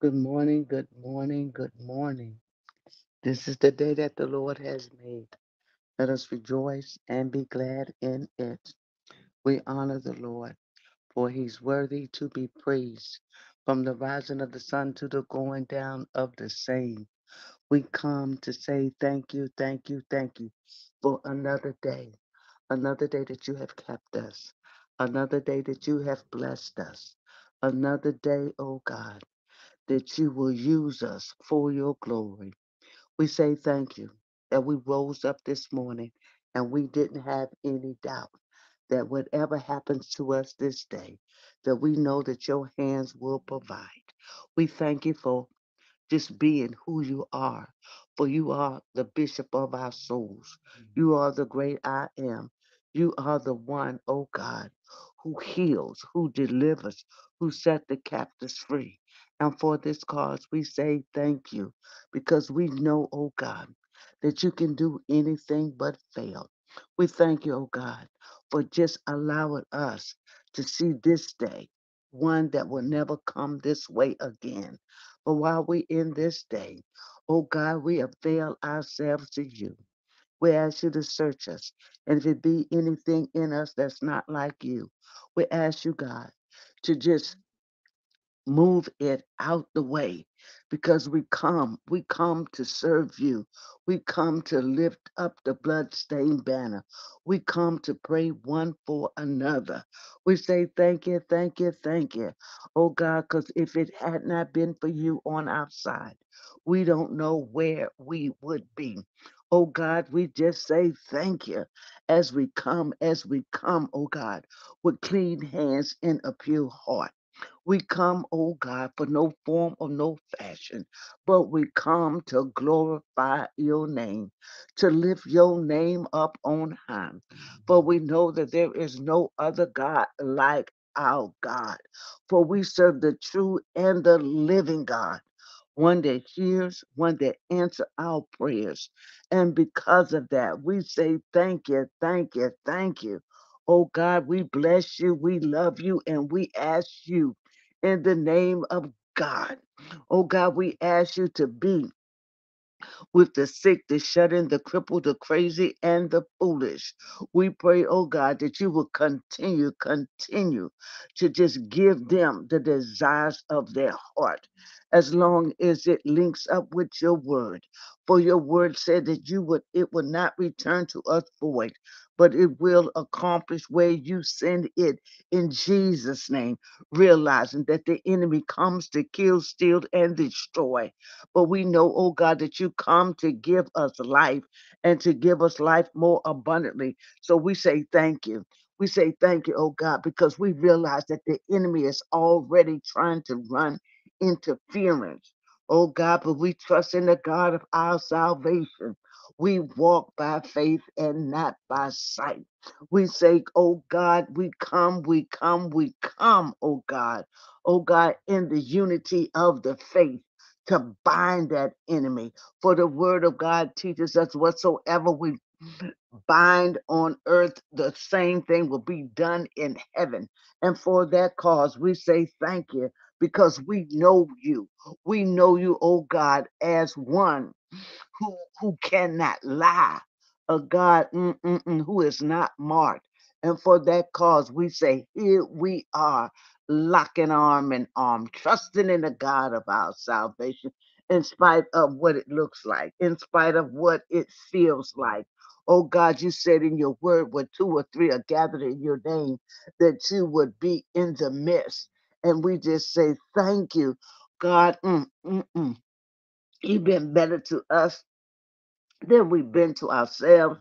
Good morning, good morning, good morning. This is the day that the Lord has made. Let us rejoice and be glad in it. We honor the Lord, for he's worthy to be praised. From the rising of the sun to the going down of the same, we come to say thank you, thank you, thank you for another day, another day that you have kept us, another day that you have blessed us, another day, oh God, that you will use us for your glory. We say thank you that we rose up this morning and we didn't have any doubt that whatever happens to us this day, that we know that your hands will provide. We thank you for just being who you are. For you are the bishop of our souls. Mm-hmm. You are the great I am. You are the one, oh God, who heals, who delivers, who set the captives free. And for this cause, we say thank you because we know, oh God, that you can do anything but fail. We thank you, oh God, for just allowing us to see this day, one that will never come this way again. But while we in this day, oh God, we avail ourselves to you. We ask you to search us. And if it be anything in us that's not like you, we ask you, God, to just move it out the way because we come we come to serve you. We come to lift up the bloodstained banner. We come to pray one for another. We say thank you thank you thank you oh god because if it had not been for you on our side we don't know where we would be Oh God, we just say thank you as we come, as we come, oh God, with clean hands and a pure heart. We come, oh God, for no form or no fashion, but we come to glorify your name, to lift your name up on high. For we know that there is no other God like our God. For we serve the true and the living God one that hears, one that answers our prayers. And because of that, we say thank you, thank you, thank you. Oh God, we bless you, we love you, and we ask you in the name of God. Oh God, we ask you to be with the sick, the shut in, the crippled, the crazy, and the foolish. We pray, oh God, that you will continue, continue to just give them the desires of their heart as long as it links up with your word. For your word said that you would it would not return to us void, but it will accomplish where you send it in Jesus' name, realizing that the enemy comes to kill, steal, and destroy. But we know, oh God, that you come to give us life and to give us life more abundantly. So we say thank you. We say thank you, oh God, because we realize that the enemy is already trying to run interference. Oh God, but we trust in the God of our salvation. We walk by faith and not by sight. We say, Oh God, we come, we come, we come, oh God, oh God, in the unity of the faith to bind that enemy. For the word of God teaches us whatsoever we bind on earth, the same thing will be done in heaven. And for that cause, we say thank you because we know you. We know you, oh God, as one who, who cannot lie, a God mm, mm, mm, who is not marked. And for that cause, we say, Here we are, locking arm in arm, trusting in the God of our salvation, in spite of what it looks like, in spite of what it feels like. Oh God, you said in your word, where two or three are gathered in your name, that you would be in the midst. And we just say, Thank you, God. Mm, mm, mm. You've been better to us than we've been to ourselves.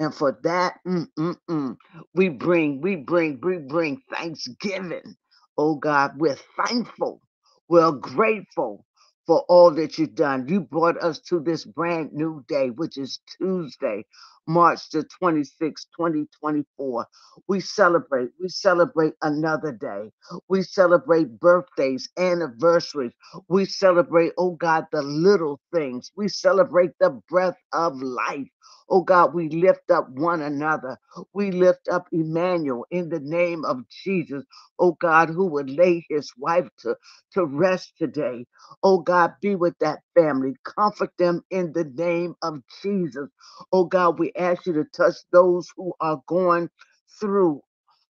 And for that, mm, mm, mm, we bring, we bring, we bring thanksgiving. Oh God, we're thankful. We're grateful for all that you've done. You brought us to this brand new day, which is Tuesday. March the 26th, 2024. We celebrate. We celebrate another day. We celebrate birthdays, anniversaries. We celebrate, oh God, the little things. We celebrate the breath of life. Oh God, we lift up one another. We lift up Emmanuel in the name of Jesus. Oh God, who would lay his wife to, to rest today. Oh God, be with that family. Comfort them in the name of Jesus. Oh God, we ask you to touch those who are going through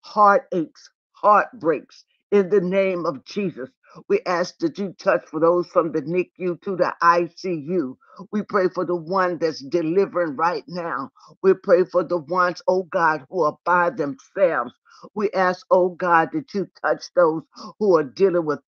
heartaches, heartbreaks in the name of Jesus. We ask that you touch for those from the NICU to the ICU. We pray for the one that's delivering right now. We pray for the ones, oh God, who are by themselves. We ask, oh God, that you touch those who are dealing with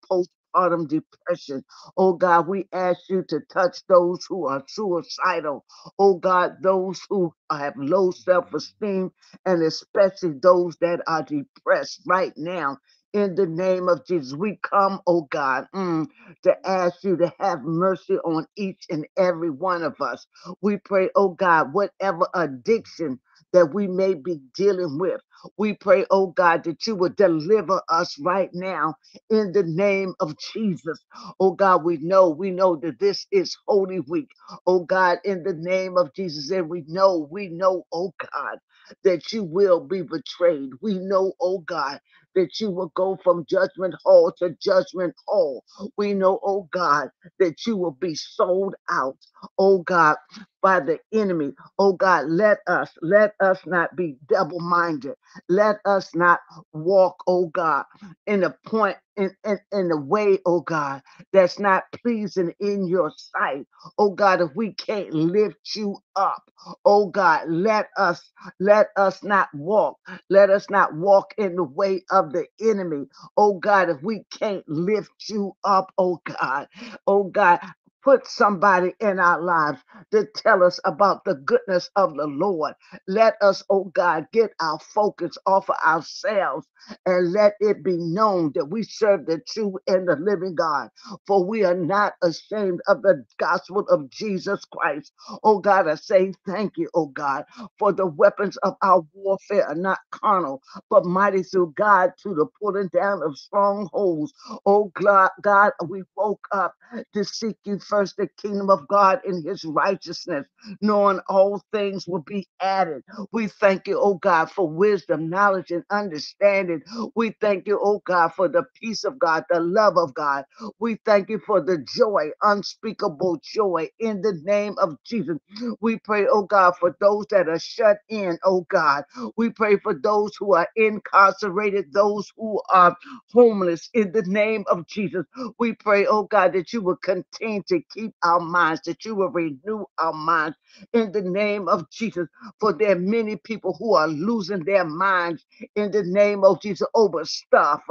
postpartum depression. Oh God, we ask you to touch those who are suicidal. Oh God, those who have low self esteem, and especially those that are depressed right now in the name of Jesus. We come, oh God, mm, to ask you to have mercy on each and every one of us. We pray, oh God, whatever addiction that we may be dealing with, we pray, oh God, that you would deliver us right now in the name of Jesus. Oh God, we know, we know that this is Holy Week. Oh God, in the name of Jesus. And we know, we know, oh God, that you will be betrayed. We know, oh God, that you will go from judgment hall to judgment hall. We know, oh God, that you will be sold out, oh God, by the enemy. Oh God, let us, let us not be double minded. Let us not walk, oh God, in a point, in, in, in a way, oh God, that's not pleasing in your sight. Oh God, if we can't lift you up, oh God, let us, let us not walk. Let us not walk in the way of the enemy. Oh God, if we can't lift you up, oh God, oh God, put somebody in our lives to tell us about the goodness of the Lord. Let us, oh God, get our focus off of ourselves and let it be known that we serve the true and the living God. For we are not ashamed of the gospel of Jesus Christ. Oh God, I say thank you, oh God, for the weapons of our warfare are not carnal, but mighty through God to the pulling down of strongholds. Oh God, God, we woke up to seek you first, the kingdom of God and his righteousness, knowing all things will be added. We thank you, oh God, for wisdom, knowledge, and understanding. We thank you, oh God, for the peace of God, the love of God. We thank you for the joy, unspeakable joy in the name of Jesus. We pray, oh God, for those that are shut in, oh God. We pray for those who are incarcerated, those who are homeless in the name of Jesus. We pray, oh God, that you will continue to keep our minds, that you will renew our minds in the name of Jesus. For there are many people who are losing their minds in the name of Jesus over stuff.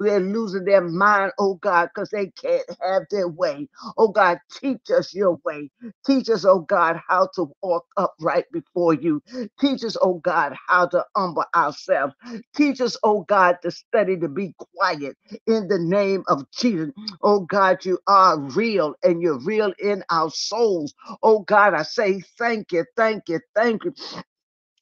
They're losing their mind, oh God, because they can't have their way. Oh God, teach us your way. Teach us, oh God, how to walk upright before you. Teach us, oh God, how to humble ourselves. Teach us, oh God, to study to be quiet in the name of Jesus. Oh God, you are real and you're real in our souls. Oh God, I say thank you, thank you, thank you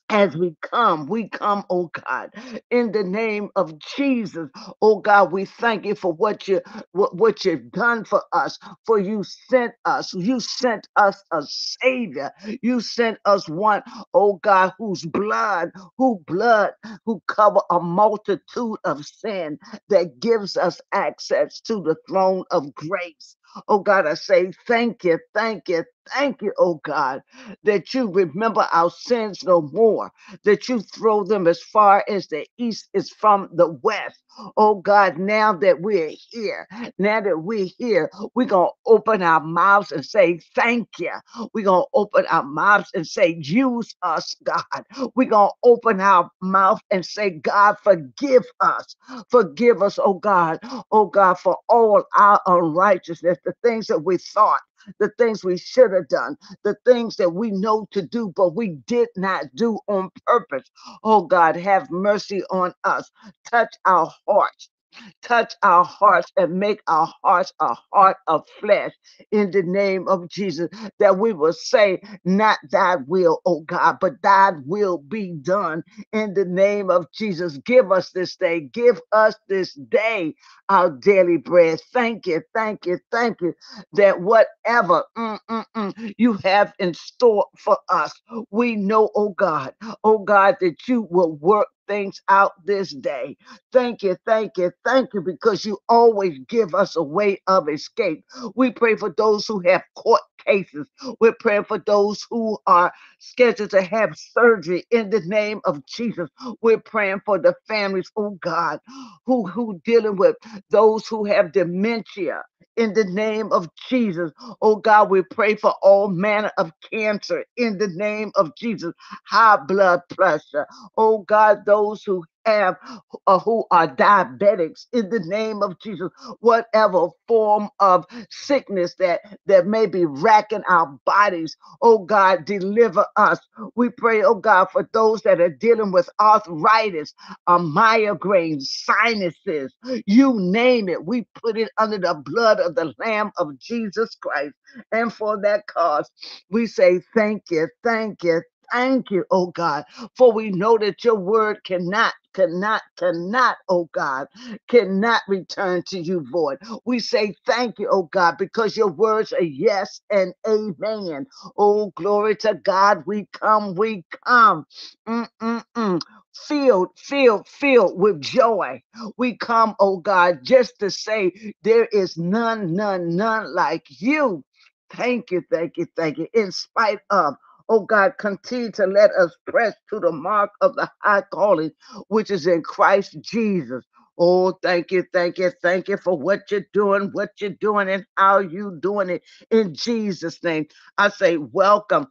as we come, we come, oh God, in the name of Jesus. Oh God, we thank you for what you what, what you've done for us. For you sent us, you sent us a savior. You sent us one, oh God, whose blood, who blood, who cover a multitude of sin that gives us access to the throne of grace. Oh God, I say thank you, thank you, thank you, oh God, that you remember our sins no more, that you throw them as far as the east is from the west. Oh God, now that we're here, now that we're here, we're going to open our mouths and say thank you. We're going to open our mouths and say, use us, God. We're going to open our mouth and say, God, forgive us. Forgive us, oh God, oh God, for all our unrighteousness, the things that we thought the things we should have done, the things that we know to do, but we did not do on purpose. Oh God, have mercy on us. Touch our hearts. Touch our hearts and make our hearts a heart of flesh in the name of Jesus. That we will say, Not thy will, oh God, but thy will be done in the name of Jesus. Give us this day, give us this day our daily bread. Thank you, thank you, thank you that whatever mm, mm, mm, you have in store for us, we know, oh God, oh God, that you will work things out this day. Thank you, thank you, thank you, because you always give us a way of escape. We pray for those who have court We're praying for those who are scheduled to have surgery in the name of Jesus. We're praying for the families, oh God, who who dealing with those who have dementia in the name of Jesus. Oh God, we pray for all manner of cancer in the name of Jesus. High blood pressure. Oh God, those who have uh, who are diabetics in the name of Jesus, whatever form of sickness that that may be racking our bodies, oh God, deliver us. We pray, oh God, for those that are dealing with arthritis, uh, migraines, sinuses, you name it. We put it under the blood of the Lamb of Jesus Christ. And for that cause, we say thank you, thank you, thank you, oh God, for we know that your word cannot, cannot, cannot, oh God, cannot return to you void. We say thank you, oh God, because your words are yes and amen. Oh, glory to God. We come, we come. Mm-mm-mm. Filled, filled, filled with joy. We come, oh God, just to say there is none, none, none like you. Thank you, thank you, thank you. In spite of Oh God, continue to let us press to the mark of the high calling which is in Christ Jesus. Oh, thank you, thank you, thank you for what you're doing, what you're doing, and how you're doing it in Jesus' name. I say, welcome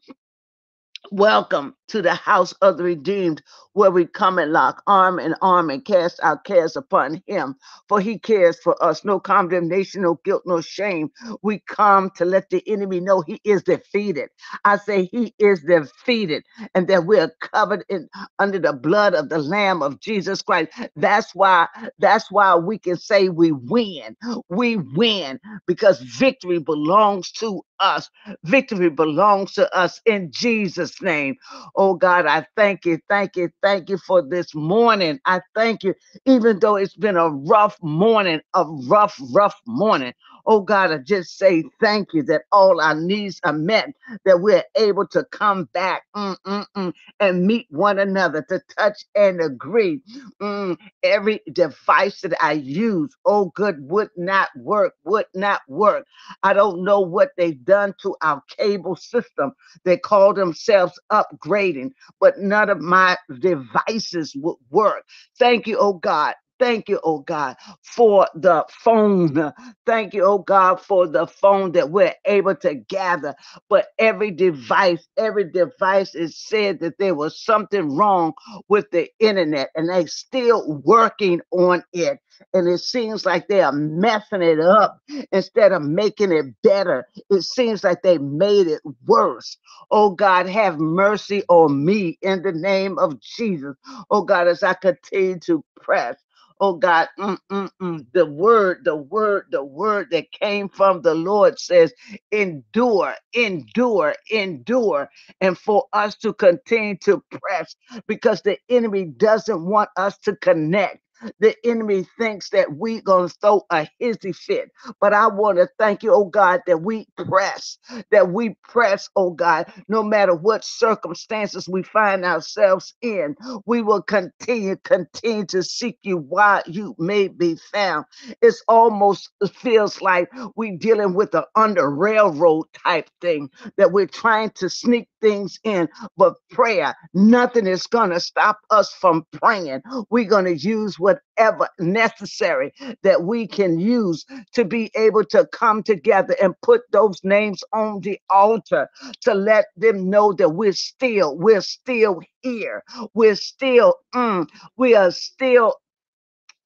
Welcome to the house of the redeemed, where we come and lock arm in arm and cast our cares upon him, for he cares for us. No condemnation, no guilt, no shame. We come to let the enemy know he is defeated. I say he is defeated, and that we're covered in under the blood of the Lamb of Jesus Christ. That's why, that's why we can say we win. We win because victory belongs to us. Victory belongs to us in Jesus' name. Oh God, I thank you, thank you, thank you for this morning. I thank you, even though it's been a rough morning, a rough, rough morning. Oh God, I just say thank you that all our needs are met, that we're able to come back mm, mm, mm, and meet one another, to touch and agree. Mm, every device that I use, oh good, would not work, would not work. I don't know what they've done to our cable system. They call themselves upgrading, but none of my devices would work. Thank you, oh God. Thank you, oh God, for the phone. Thank you, oh God, for the phone that we're able to gather. But every device, every device is said that there was something wrong with the internet and they're still working on it. And it seems like they are messing it up instead of making it better. It seems like they made it worse. Oh God, have mercy on me in the name of Jesus. Oh God, as I continue to press. Oh God, mm, mm, mm. the word, the word, the word that came from the Lord says, endure, endure, endure. And for us to continue to press because the enemy doesn't want us to connect. The enemy thinks that we gonna throw a hissy fit, but I want to thank you, oh God, that we press, that we press, oh God, no matter what circumstances we find ourselves in, we will continue, continue to seek you while you may be found. It's almost it feels like we dealing with an under railroad type thing that we're trying to sneak things in, but prayer, nothing is gonna stop us from praying. We're gonna use whatever necessary that we can use to be able to come together and put those names on the altar to let them know that we're still, we're still here. We're still, mm, we are still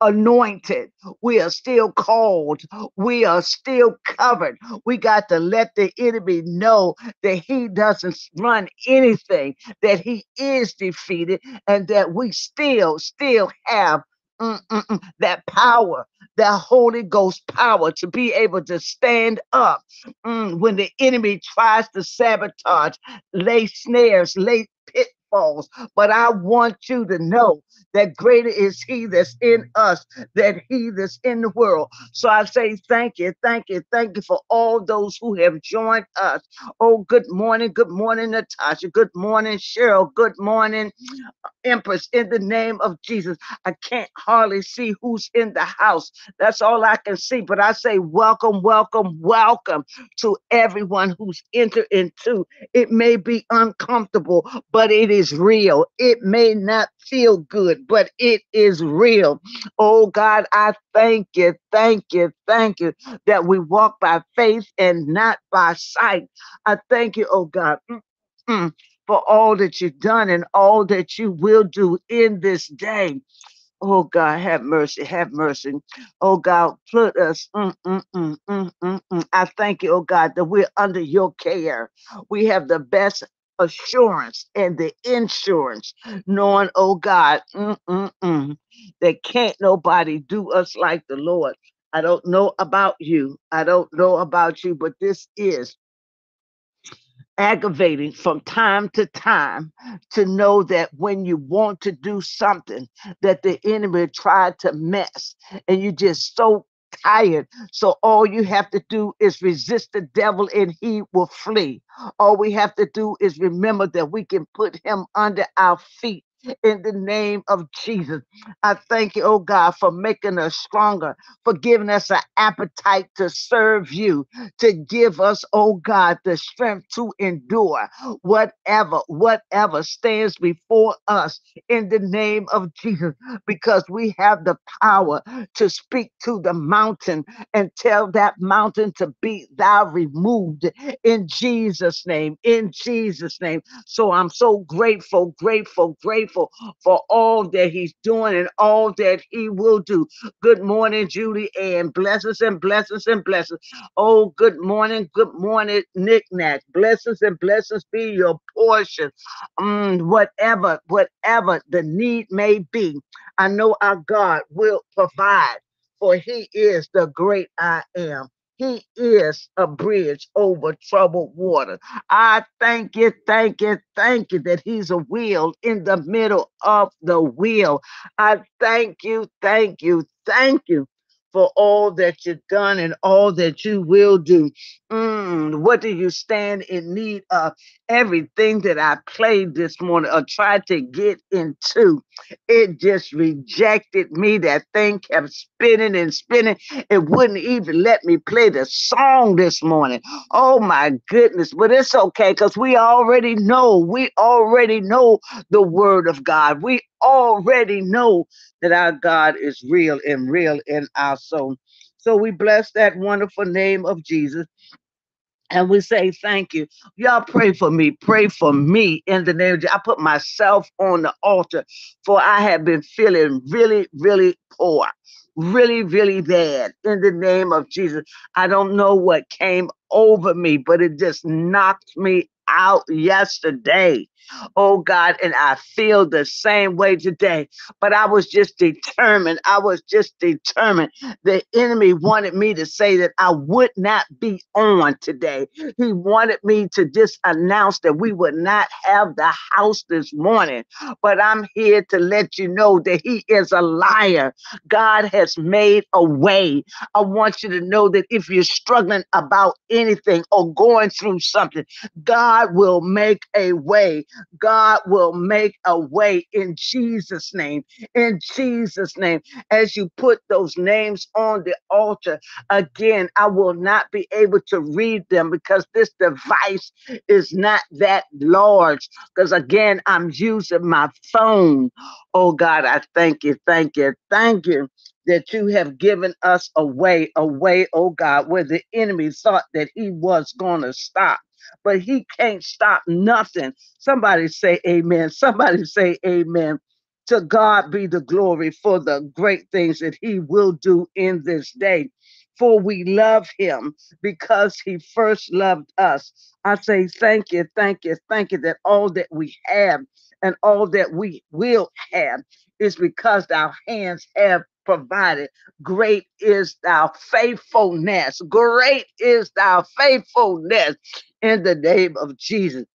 anointed. We are still called. We are still covered. We got to let the enemy know that he doesn't run anything, that he is defeated, and that we still, still have mm, mm, mm, that power, that Holy Ghost power to be able to stand up mm, when the enemy tries to sabotage, lay snares, lay pitfalls. But I want you to know that greater is he that's in us than he that's in the world. So I say thank you, thank you, thank you for all those who have joined us. Oh, good morning, good morning, Natasha. Good morning, Cheryl. Good morning, Empress. In the name of Jesus, I can't hardly see who's in the house. That's all I can see. But I say welcome, welcome, welcome to everyone who's entered into. It may be uncomfortable, but it is real. It may not feel good, but it is real. Oh God, I thank you, thank you, thank you that we walk by faith and not by sight. I thank you, oh God. Mm, mm, for all that you've done and all that you will do in this day. Oh God, have mercy, have mercy. Oh God, put us. Mm, mm, mm, mm, mm, mm. I thank you, oh God, that we're under your care. We have the best assurance and the insurance, knowing, oh God, mm, mm, mm, that can't nobody do us like the Lord. I don't know about you. I don't know about you, but this is aggravating from time to time to know that when you want to do something that the enemy tried to mess and you just so tired. So all you have to do is resist the devil and he will flee. All we have to do is remember that we can put him under our feet in the name of Jesus. I thank you, oh God, for making us stronger, for giving us an appetite to serve you, to give us, oh God, the strength to endure whatever, whatever stands before us in the name of Jesus, because we have the power to speak to the mountain and tell that mountain to be thou removed in Jesus' name, in Jesus' name. So I'm so grateful, grateful, grateful for all that he's doing and all that he will do. Good morning, Julie Ann. Blessings and blessings and blessings. Oh, good morning, good morning, Nick Nack. Blessings and blessings be your portion. Mm, whatever, whatever the need may be, I know our God will provide, for he is the great I am. He is a bridge over troubled water. I thank you, thank you, thank you that He's a wheel in the middle of the wheel. I thank you, thank you, thank you for all that you've done and all that you will do. Mm, what do you stand in need of? Everything that I played this morning or tried to get into, it just rejected me. That thing kept spinning and spinning. It wouldn't even let me play the song this morning. Oh my goodness. But it's okay because we already know, we already know the word of God. We already know that our God is real and real in our soul. So we bless that wonderful name of Jesus. And we say thank you. Y'all pray for me. Pray for me in the name of Jesus. I put myself on the altar for I have been feeling really, really poor, really, really bad in the name of Jesus. I don't know what came over me, but it just knocked me out yesterday. Oh God, and I feel the same way today. But I was just determined. I was just determined. The enemy wanted me to say that I would not be on today. He wanted me to just announce that we would not have the house this morning. But I'm here to let you know that he is a liar. God has made a way. I want you to know that if you're struggling about anything or going through something, God will make a way. God will make a way in Jesus' name. In Jesus' name. As you put those names on the altar, again, I will not be able to read them because this device is not that large. Because again, I'm using my phone. Oh God, I thank you, thank you, thank you that you have given us a way, a way, oh God, where the enemy thought that he was going to stop but he can't stop nothing. Somebody say amen. Somebody say amen. To God be the glory for the great things that he will do in this day. For we love him because he first loved us. I say thank you, thank you, thank you that all that we have and all that we will have is because our hands have provided. Great is thou faithfulness. Great is thou faithfulness in the name of Jesus.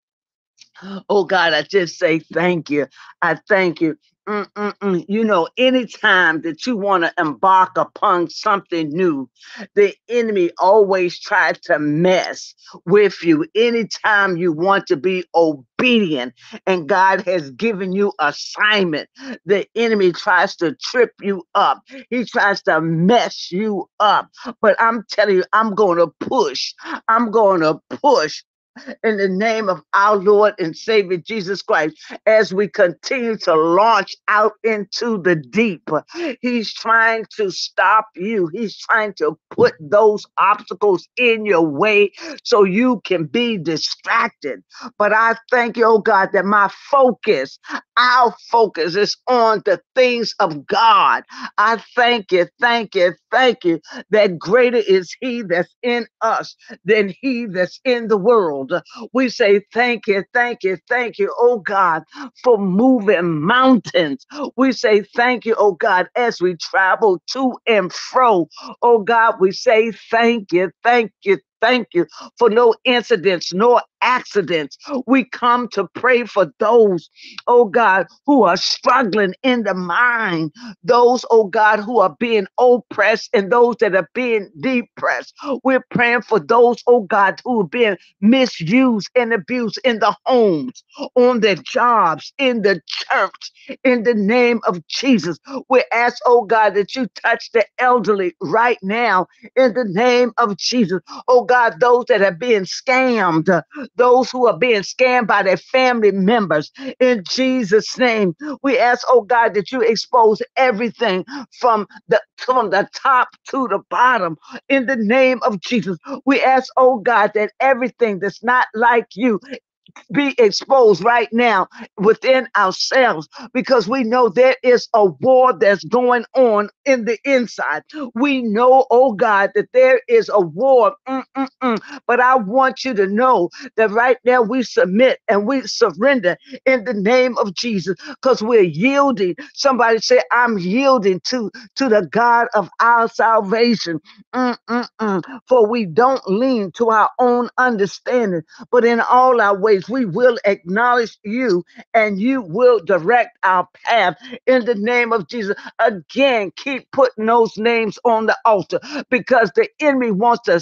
Oh God, I just say thank you. I thank you. Mm-mm-mm. You know, anytime that you want to embark upon something new, the enemy always tries to mess with you. Anytime you want to be obedient and God has given you assignment, the enemy tries to trip you up. He tries to mess you up. But I'm telling you, I'm going to push. I'm going to push in the name of our Lord and Savior Jesus Christ as we continue to launch out into the deep. He's trying to stop you, He's trying to put those obstacles in your way so you can be distracted. But I thank you, oh God, that my focus, our focus is on the things of God. I thank you, thank you, thank you that greater is He that's in us than He that's in the world. We say thank you, thank you, thank you, oh God, for moving mountains. We say thank you, oh God, as we travel to and fro. Oh God, we say thank you, thank you, thank you for no incidents, no accidents. We come to pray for those, oh God, who are struggling in the mind, those, oh God, who are being oppressed and those that are being depressed. We're praying for those, oh God, who are being misused and abused in the homes, on their jobs, in the church, in the name of Jesus. We ask, oh God, that you touch the elderly right now in the name of Jesus. Oh God, those that are being scammed, those who are being scammed by their family members. In Jesus' name, we ask, oh God, that you expose everything from the from the top to the bottom. In the name of Jesus, we ask, oh God, that everything that's not like you be exposed right now within ourselves because we know there is a war that's going on in the inside. We know, oh God, that there is a war. Mm-mm-mm. But I want you to know that right now we submit and we surrender in the name of Jesus because we're yielding. Somebody say, I'm yielding to, to the God of our salvation. Mm-mm-mm. For we don't lean to our own understanding, but in all our ways, we will acknowledge you and you will direct our path in the name of Jesus. Again, keep putting those names on the altar because the enemy wants to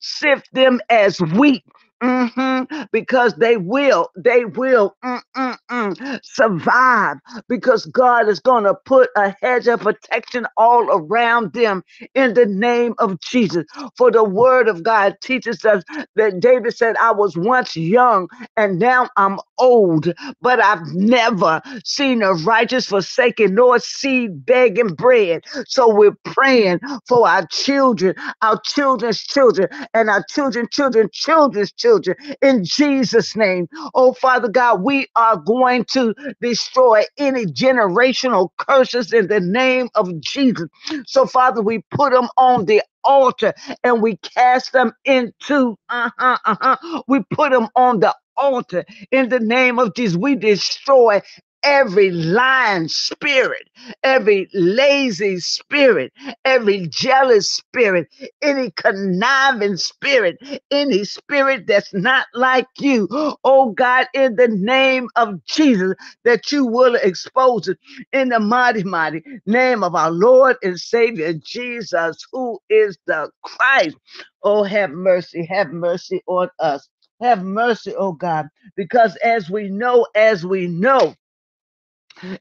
sift them as wheat Mm-hmm. Because they will, they will mm-mm-mm, survive because God is going to put a hedge of protection all around them in the name of Jesus. For the word of God teaches us that David said, I was once young and now I'm old, but I've never seen a righteous forsaken nor seed begging bread. So we're praying for our children, our children's children, and our children, children, children's children children in Jesus' name. Oh, Father God, we are going to destroy any generational curses in the name of Jesus. So, Father, we put them on the altar and we cast them into, uh-huh, uh-huh. We put them on the altar in the name of Jesus. We destroy every lying spirit, every lazy spirit, every jealous spirit, any conniving spirit, any spirit that's not like you. Oh God, in the name of Jesus, that you will expose it in the mighty, mighty name of our Lord and Savior Jesus, who is the Christ. Oh, have mercy, have mercy on us. Have mercy, oh God, because as we know, as we know,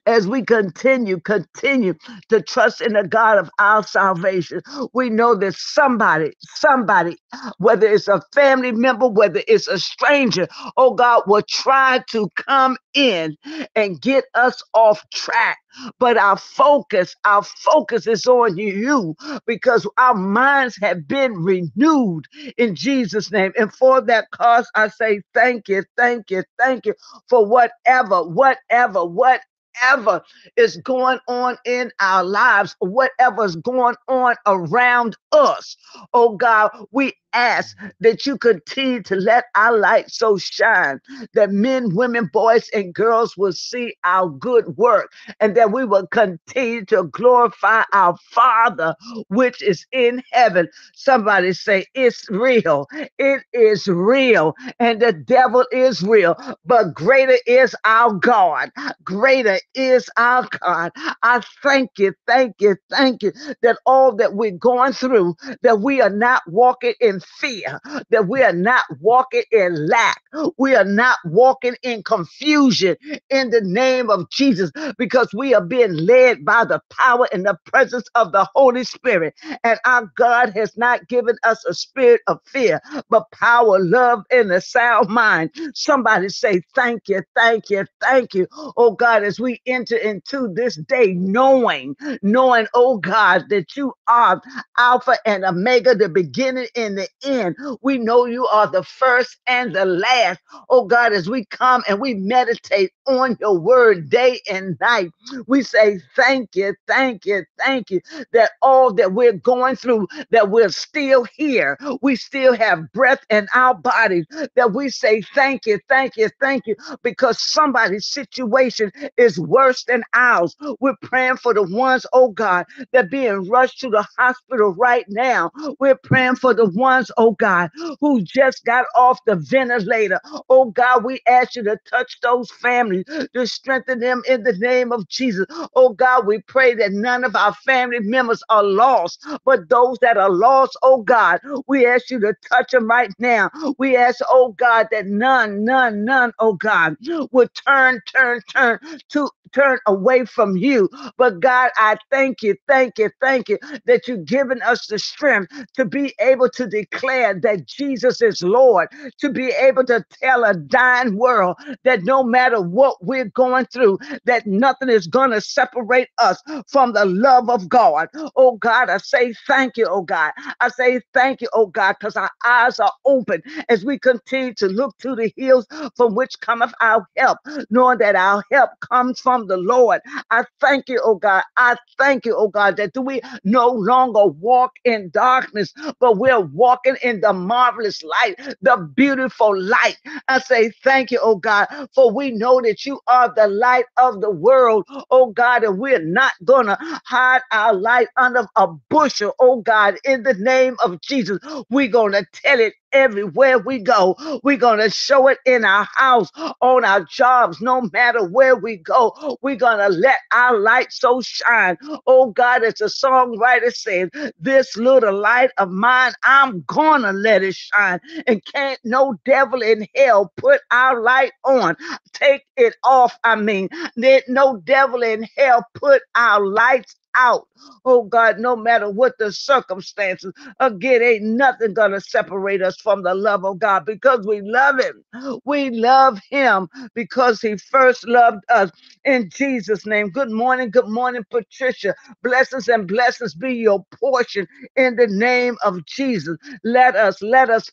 as we continue, continue to trust in the God of our salvation. We know that somebody, somebody, whether it's a family member, whether it's a stranger, oh God, will try to come in and get us off track. But our focus, our focus is on you because our minds have been renewed in Jesus' name. And for that cause, I say thank you, thank you, thank you for whatever, whatever, whatever whatever is going on in our lives, whatever's going on around us. Oh God, we ask that you continue to let our light so shine that men, women, boys, and girls will see our good work and that we will continue to glorify our Father which is in heaven. Somebody say, It's real. It is real. And the devil is real. But greater is our God. Greater is our God. I thank you, thank you, thank you that all that we're going through, that we are not walking in fear, that we are not walking in lack, we are not walking in confusion in the name of Jesus because we are being led by the power and the presence of the Holy Spirit. And our God has not given us a spirit of fear, but power, love, and a sound mind. Somebody say, Thank you, thank you, thank you. Oh God, as we enter into this day, knowing, knowing, oh God, that you are Alpha and Omega, the beginning and the end. We know you are the first and the last. Oh God, as we come and we meditate on your word day and night, we say thank you, thank you, thank you that all that we're going through, that we're still here. We still have breath in our bodies, that we say thank you, thank you, thank you, because somebody's situation is worse than ours. We're praying for the ones, oh God, that being rushed to the hospital right now. We're praying for the ones, oh God, who just got off the ventilator. Oh God, we ask you to touch those families, to strengthen them in the name of Jesus. Oh God, we pray that none of our family members are lost, but those that are lost, oh God, we ask you to touch them right now. We ask, oh God, that none, none, none, oh God, would turn, turn, turn to turn away from you. But God, I thank you, thank you, thank you that you've given us the strength to be able to declare that Jesus is Lord, to be able to tell a dying world that no matter what we're going through, that nothing is going to separate us from the love of God. Oh God, I say thank you, oh God. I say thank you, oh God, because our eyes are open as we continue to look to the hills from which cometh our help, knowing that our help comes from the Lord. I thank you, oh God. I thank you, oh God, that we no longer walk in darkness, but we're walking in the marvelous light, the beautiful light. I say thank you, oh God, for we know that you are the light of the world, oh God, and we're not gonna hide our light under a bushel, oh God, in the name of Jesus. We're gonna tell it everywhere we go. We're going to show it in our house, on our jobs, no matter where we go. We're going to let our light so shine. Oh God, as the songwriter says, this little light of mine, I'm going to let it shine. And can't no devil in hell put our light on. Take it off. I mean, let no devil in hell put our lights out. Oh God, no matter what the circumstances, again, ain't nothing gonna separate us from the love of God because we love Him. We love Him because He first loved us. In Jesus' name. Good morning, good morning, Patricia. Blessings and blessings be your portion in the name of Jesus. Let us, let us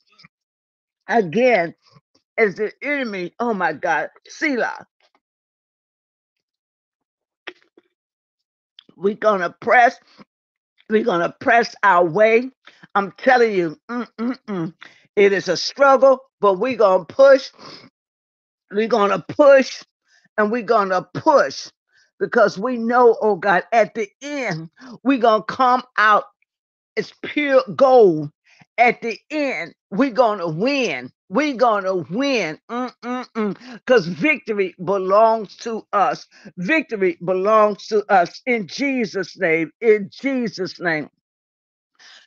again, as the enemy, oh my God, Selah. We're gonna press we're going to press our way. I'm telling you, mm-mm-mm. it is a struggle, but we're going to push. We're going to push and we're going to push because we know, oh God, at the end, we're going to come out as pure gold. At the end, we're going to win. We're going to win because victory belongs to us. Victory belongs to us in Jesus' name. In Jesus' name.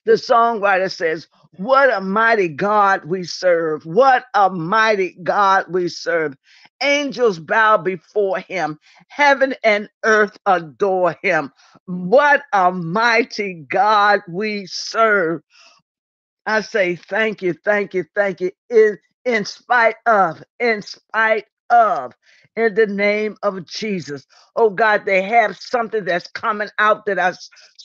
The songwriter says, What a mighty God we serve. What a mighty God we serve. Angels bow before him, heaven and earth adore him. What a mighty God we serve. I say thank you, thank you, thank you. In, in spite of, in spite of, in the name of Jesus. Oh God, they have something that's coming out that I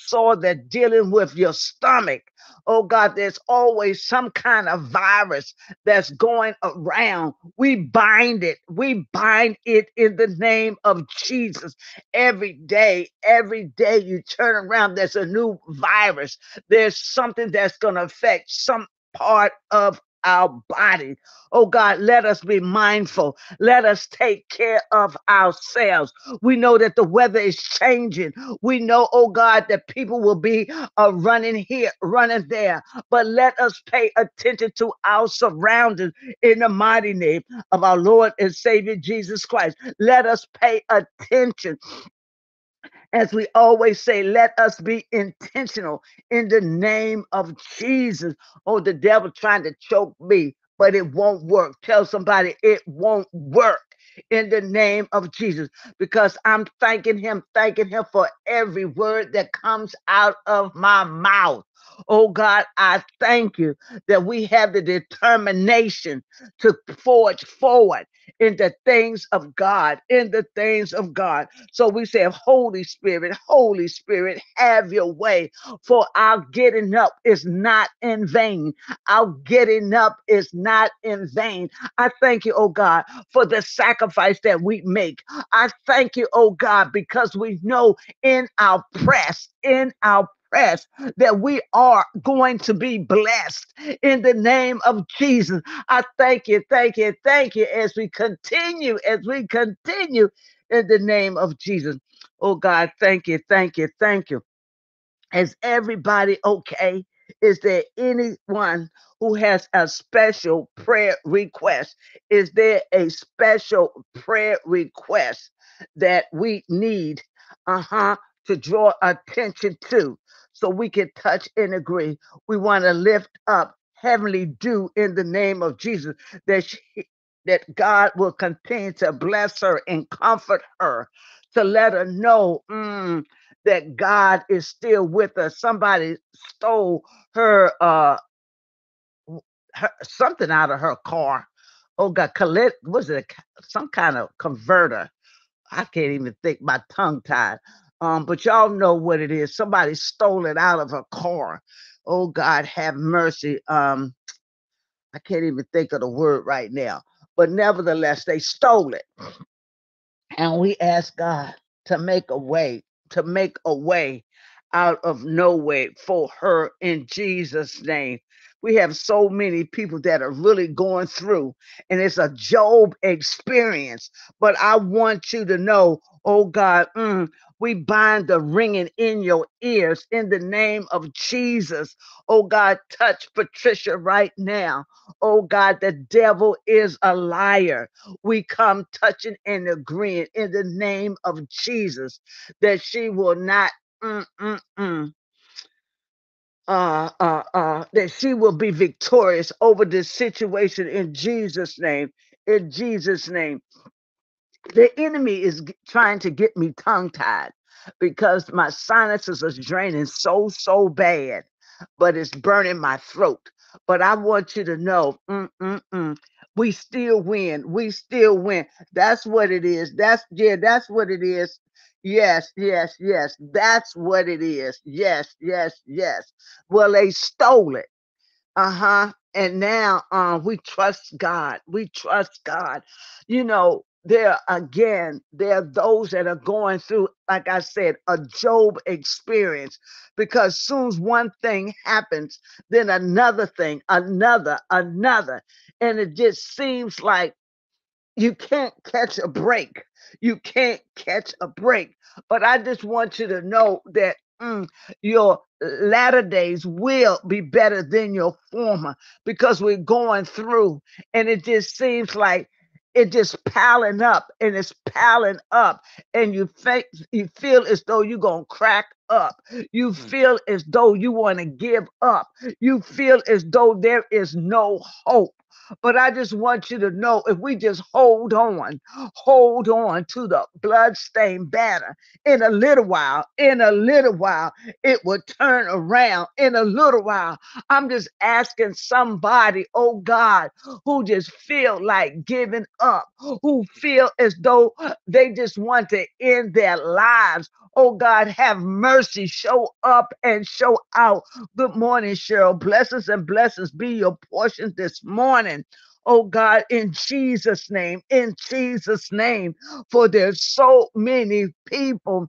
saw that dealing with your stomach. Oh God, there's always some kind of virus that's going around. We bind it. We bind it in the name of Jesus. Every day, every day you turn around, there's a new virus. There's something that's going to affect some part of our body. Oh God, let us be mindful. Let us take care of ourselves. We know that the weather is changing. We know, oh God, that people will be uh, running here, running there. But let us pay attention to our surroundings in the mighty name of our Lord and Savior Jesus Christ. Let us pay attention as we always say, let us be intentional in the name of Jesus. Oh, the devil trying to choke me, but it won't work. Tell somebody it won't work in the name of Jesus because I'm thanking him, thanking him for every word that comes out of my mouth. Oh God, I thank you that we have the determination to forge forward in the things of God, in the things of God. So we say, Holy Spirit, Holy Spirit, have your way. For our getting up is not in vain. Our getting up is not in vain. I thank you, oh God, for the sacrifice that we make. I thank you, oh God, because we know in our press, in our that we are going to be blessed in the name of Jesus. I thank you, thank you, thank you as we continue, as we continue in the name of Jesus. Oh God, thank you, thank you, thank you. Is everybody okay? Is there anyone who has a special prayer request? Is there a special prayer request that we need uh-huh to draw attention to so we can touch and agree? We want to lift up heavenly dew in the name of Jesus that she, that God will continue to bless her and comfort her to let her know mm, that God is still with us. Somebody stole her uh her, something out of her car. Oh God, collect was it some kind of converter? I can't even think my tongue tied. Um, but y'all know what it is. Somebody stole it out of her car. Oh God, have mercy. Um, I can't even think of the word right now. But nevertheless, they stole it. And we ask God to make a way, to make a way out of no way for her in Jesus' name. We have so many people that are really going through, and it's a Job experience. But I want you to know, oh God, mm, we bind the ringing in your ears in the name of Jesus. Oh God, touch Patricia right now. Oh God, the devil is a liar. We come touching and agreeing in the name of Jesus that she will not. Mm, mm, mm, uh, uh, uh, that she will be victorious over this situation in Jesus' name. In Jesus' name. The enemy is trying to get me tongue tied because my sinuses are draining so so bad but it's burning my throat. But i want you to know mm, mm, mm, we still win we still win. That's what it is. That's yeah that's what it is yes yes yes that's what it is yes yes yes well they stole it uh-huh. And now uh, we trust God. We trust God. You know, there again, there are those that are going through, like I said, a Job experience. Because soon as one thing happens, then another thing, another, another. And it just seems like you can't catch a break. You can't catch a break. But I just want you to know that mm, your latter days will be better than your former because we're going through and it just seems like it just piling up and it's piling up and you think you feel as though you're gonna crack up you Mm. feel as though you want to give up you feel as though there is no hope but I just want you to know if we just hold on, hold on to the bloodstained banner in a little while, in a little while, it will turn around. In a little while, I'm just asking somebody, oh God, who just feel like giving up, who feel as though they just want to end their lives. Oh God, have mercy, show up and show out. Good morning, Cheryl. Blessings and blessings be your portion this morning. Oh God, in Jesus' name, in Jesus' name, for there's so many people,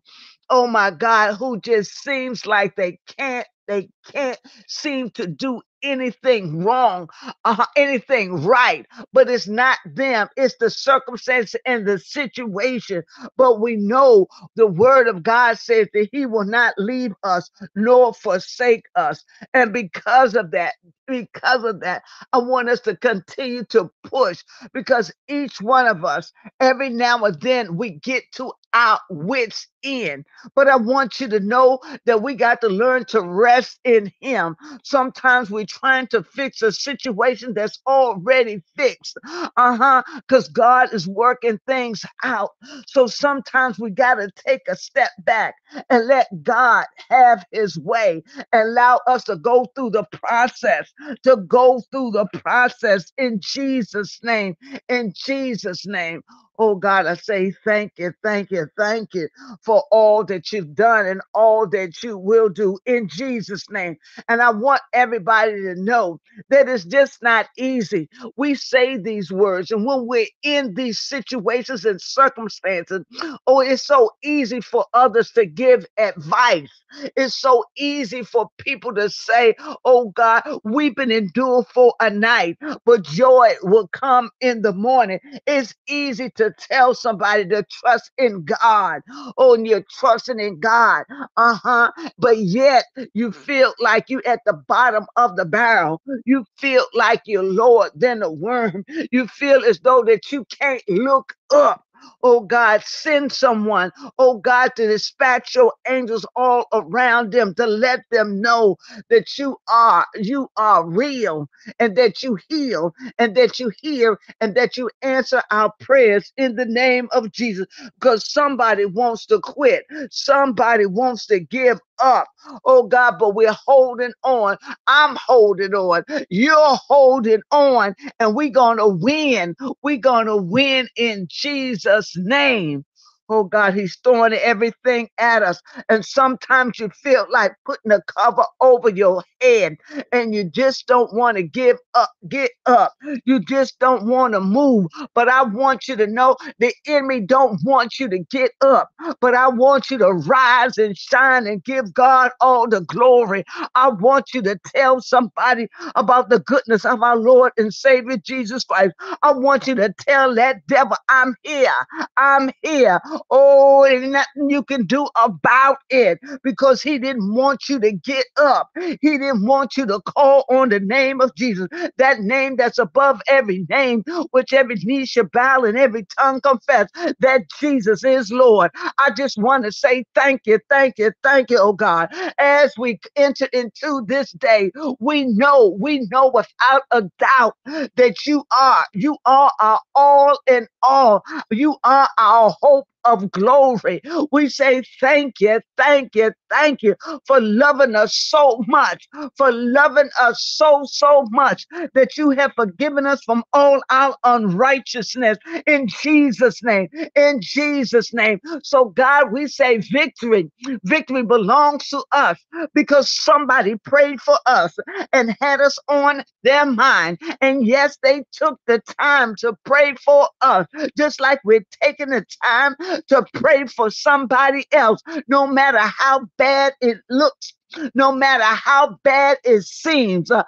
oh my God, who just seems like they can't, they can't seem to do anything wrong, uh, anything right, but it's not them. It's the circumstance and the situation. But we know the word of God says that he will not leave us nor forsake us. And because of that, because of that, I want us to continue to push because each one of us, every now and then, we get to our wits end. But I want you to know that we got to learn to rest in Him. Sometimes we're trying to fix a situation that's already fixed. Uh huh. Because God is working things out. So sometimes we got to take a step back and let God have His way and allow us to go through the process, to go through the process in Jesus' name. In Jesus' name. Oh God, I say thank you, thank you, thank you for all that you've done and all that you will do in Jesus' name. And I want everybody to know that it's just not easy. We say these words, and when we're in these situations and circumstances, oh, it's so easy for others to give advice. It's so easy for people to say, Oh God, weeping endure for a night, but joy will come in the morning. It's easy to tell somebody to trust in God. Oh, and you're trusting in God. Uh-huh. But yet you feel like you at the bottom of the barrel. You feel like you're lower than a worm. You feel as though that you can't look up. Oh God, send someone, oh God, to dispatch your angels all around them to let them know that you are, you are real and that you heal and that you hear and that you answer our prayers in the name of Jesus. Because somebody wants to quit, somebody wants to give up. Oh God, but we're holding on. I'm holding on. You're holding on, and we're going to win. We're going to win in Jesus' name. Oh God, he's throwing everything at us. And sometimes you feel like putting a cover over your head and you just don't want to give up, get up. You just don't want to move. But I want you to know the enemy don't want you to get up, but I want you to rise and shine and give God all the glory. I want you to tell somebody about the goodness of our Lord and Savior Jesus Christ. I want you to tell that devil, I'm here. I'm here. Oh, and nothing you can do about it because he didn't want you to get up. He didn't want you to call on the name of Jesus, that name that's above every name, which every knee shall bow and every tongue confess that Jesus is Lord. I just want to say thank you, thank you, thank you, oh God. As we enter into this day, we know, we know without a doubt that you are, you are our all in all. You are our hope of glory. We say thank you, thank you, thank you for loving us so much, for loving us so, so much that you have forgiven us from all our unrighteousness in Jesus' name, in Jesus' name. So, God, we say victory. Victory belongs to us because somebody prayed for us and had us on their mind. And yes, they took the time to pray for us, just like we're taking the time to pray for somebody else, no matter how bad it looks no matter how bad it seems. Uh,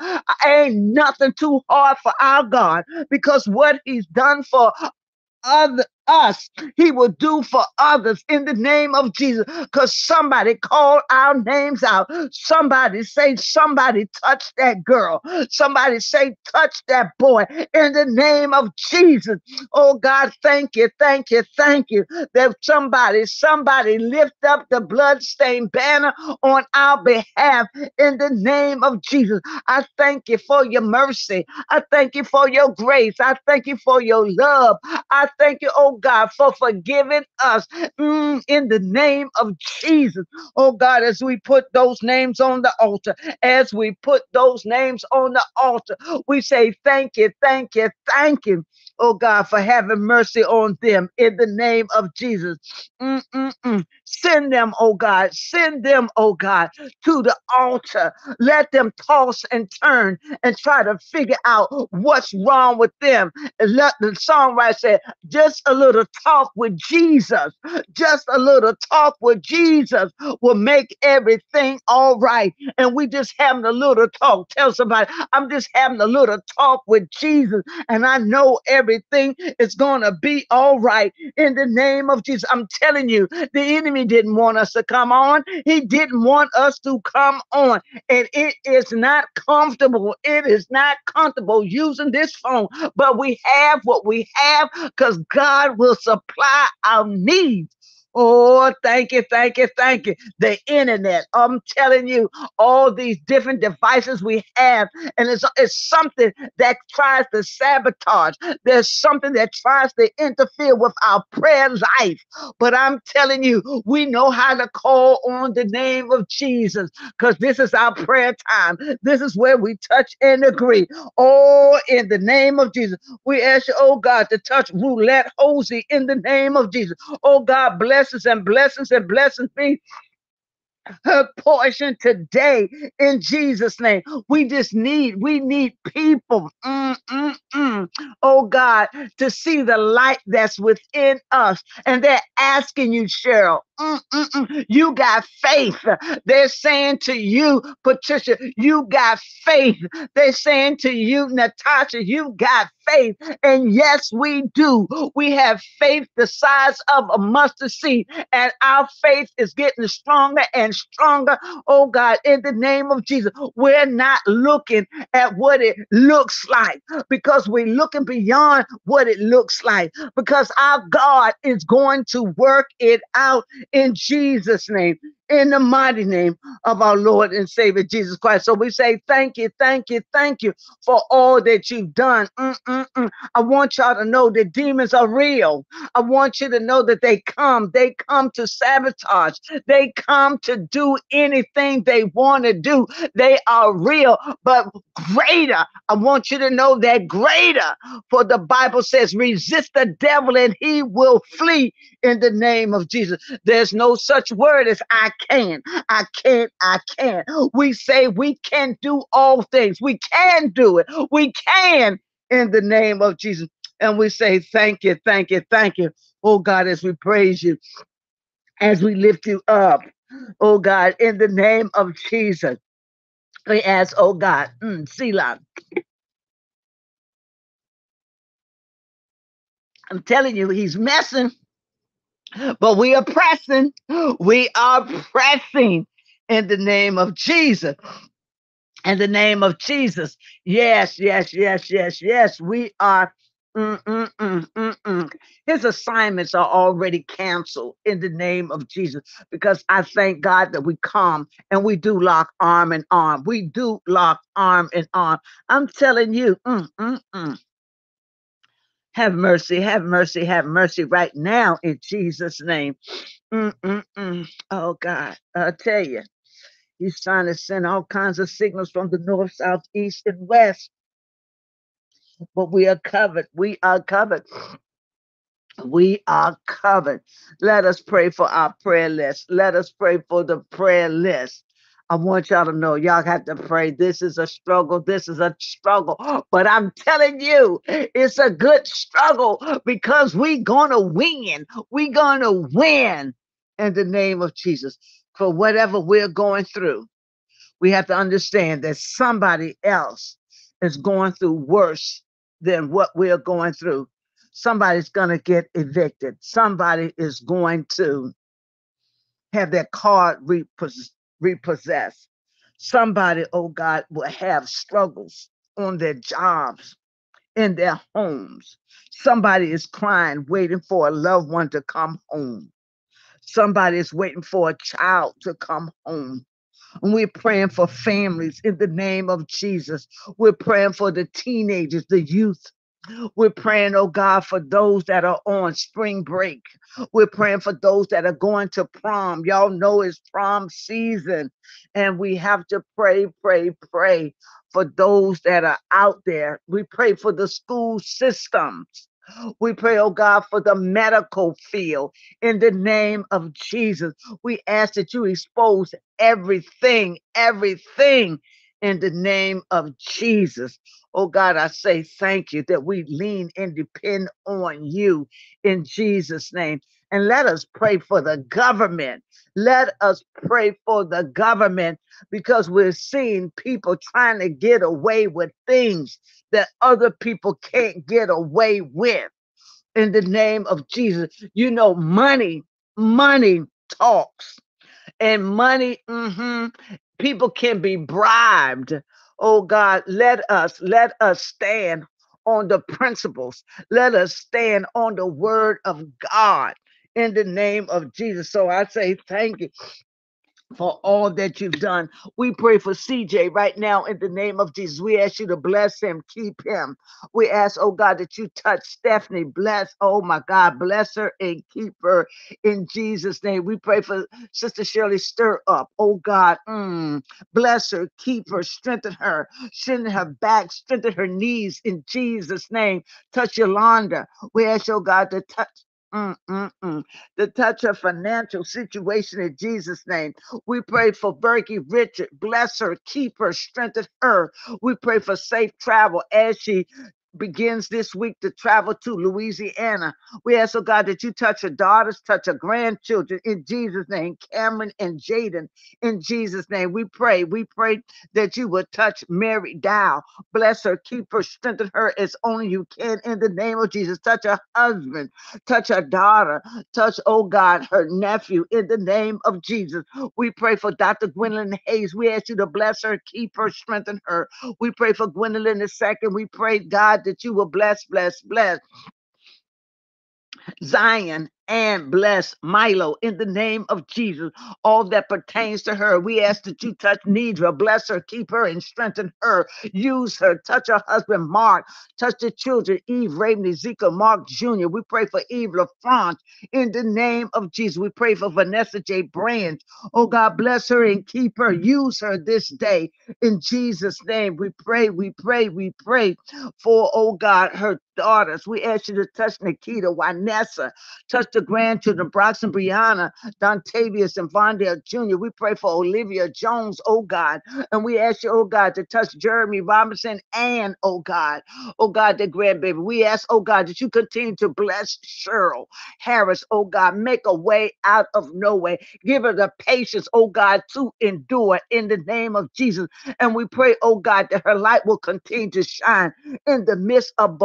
ain't nothing too hard for our God because what He's done for other us, he will do for others in the name of Jesus. Because somebody called our names out. Somebody say, somebody touch that girl. Somebody say, touch that boy in the name of Jesus. Oh God, thank you, thank you, thank you. That somebody, somebody lift up the bloodstained banner on our behalf in the name of Jesus. I thank you for your mercy. I thank you for your grace. I thank you for your love. I thank you, oh God, for forgiving us mm, in the name of Jesus. Oh God, as we put those names on the altar, as we put those names on the altar, we say thank you, thank you, thank you. Oh God, for having mercy on them in the name of Jesus. Mm-mm-mm. Send them, oh God, send them, oh God, to the altar. Let them toss and turn and try to figure out what's wrong with them. And let the songwriter say, just a little little talk with Jesus, just a little talk with Jesus will make everything all right. And we just having a little talk. Tell somebody, I'm just having a little talk with Jesus, and I know everything is going to be all right in the name of Jesus. I'm telling you, the enemy didn't want us to come on, he didn't want us to come on. And it is not comfortable. It is not comfortable using this phone, but we have what we have because God will supply our needs. Oh, thank you, thank you, thank you. The internet. I'm telling you, all these different devices we have, and it's, it's something that tries to sabotage. There's something that tries to interfere with our prayer life. But I'm telling you, we know how to call on the name of Jesus because this is our prayer time. This is where we touch and agree. Oh, in the name of Jesus. We ask you, oh God, to touch roulette Hosey in the name of Jesus. Oh God, bless blessings and blessings and blessings be her portion today in Jesus' name. We just need, we need people, mm, mm, mm. oh God, to see the light that's within us. And they're asking you, Cheryl, mm, mm, mm. you got faith. They're saying to you, Patricia, you got faith. They're saying to you, Natasha, you got faith. And yes, we do. We have faith the size of a mustard seed, and our faith is getting stronger and stronger. Oh God, in the name of Jesus, we're not looking at what it looks like because we're looking beyond what it looks like because our God is going to work it out in Jesus' name in the mighty name of our Lord and Savior Jesus Christ. So we say thank you, thank you, thank you for all that you've done. Mm-mm-mm. I want y'all to know that demons are real. I want you to know that they come. They come to sabotage. They come to do anything they want to do. They are real, but greater. I want you to know that greater. For the Bible says, resist the devil and he will flee in the name of Jesus. There's no such word as I can, I can't, I can't. We say we can do all things. We can do it. We can in the name of Jesus. And we say, Thank you, thank you, thank you. Oh God, as we praise you, as we lift you up. Oh God, in the name of Jesus. We ask, oh God, mm, Selah. I'm telling you, he's messing but we are pressing. We are pressing in the name of Jesus. In the name of Jesus. Yes, yes, yes, yes, yes. We are. Mm, mm, mm, mm, mm. His assignments are already canceled in the name of Jesus because I thank God that we come and we do lock arm in arm. We do lock arm in arm. I'm telling you, mm, mm, mm. Have mercy, have mercy, have mercy right now in Jesus' name. Mm-mm-mm. Oh God, I'll tell you, He's trying to send all kinds of signals from the north, south, east, and west. But we are covered. We are covered. We are covered. Let us pray for our prayer list. Let us pray for the prayer list. I want y'all to know y'all have to pray. This is a struggle. This is a struggle. But I'm telling you, it's a good struggle because we gonna win. We gonna win in the name of Jesus. For whatever we're going through, we have to understand that somebody else is going through worse than what we're going through. Somebody's gonna get evicted. Somebody is going to have their card repossessed repossessed. Somebody, oh God, will have struggles on their jobs, in their homes. Somebody is crying, waiting for a loved one to come home. Somebody is waiting for a child to come home. And we're praying for families in the name of Jesus. We're praying for the teenagers, the youth, we're praying, oh God, for those that are on spring break. We're praying for those that are going to prom. Y'all know it's prom season. And we have to pray, pray, pray for those that are out there. We pray for the school systems. We pray, oh God, for the medical field in the name of Jesus. We ask that you expose everything, everything in the name of Jesus. Oh God, I say thank you that we lean and depend on you in Jesus' name. And let us pray for the government. Let us pray for the government because we're seeing people trying to get away with things that other people can't get away with. In the name of Jesus, you know, money, money talks and money. mhm, People can be bribed. Oh God, let us, let us stand on the principles. Let us stand on the word of God in the name of Jesus. So I say thank you for all that you've done. We pray for CJ right now in the name of Jesus. We ask you to bless him, keep him. We ask, oh God, that you touch Stephanie, bless, oh my God, bless her and keep her in Jesus' name. We pray for Sister Shirley, stir up, oh God, mm, bless her, keep her, strengthen her, strengthen her back, strengthen her knees in Jesus' name. Touch Yolanda. We ask, oh God, to touch. Mm, mm, mm. To touch her financial situation in Jesus' name. We pray for Berkey Richard. Bless her, keep her, strengthen her. We pray for safe travel as she begins this week to travel to Louisiana. We ask, oh God, that you touch her daughters, touch her grandchildren in Jesus' name, Cameron and Jaden in Jesus' name. We pray, we pray that you would touch Mary Dow. Bless her, keep her, strengthen her as only you can in the name of Jesus. Touch her husband, touch her daughter, touch, oh God, her nephew in the name of Jesus. We pray for Dr. Gwendolyn Hayes. We ask you to bless her, keep her, strengthen her. We pray for Gwendolyn the second. We pray, God, that you will bless, bless, bless. Zion and bless Milo in the name of Jesus. All that pertains to her, we ask that you touch Nidra, bless her, keep her, and strengthen her. Use her, touch her husband Mark, touch the children Eve, Raven, Ezekiel, Mark Jr. We pray for Eve LaFrance in the name of Jesus. We pray for Vanessa J. Branch. Oh God, bless her and keep her. Use her this day in Jesus' name. We pray, we pray, we pray for, oh God, her daughters. We ask you to touch Nikita, Vanessa, touch the grandchildren, Brox and Brianna, Dontavius and Vondale Jr. We pray for Olivia Jones, oh God. And we ask you, oh God, to touch Jeremy Robinson and, oh God, oh God, the grandbaby. We ask, oh God, that you continue to bless Cheryl Harris, oh God. Make a way out of no way. Give her the patience, oh God, to endure in the name of Jesus. And we pray, oh God, that her light will continue to shine in the midst of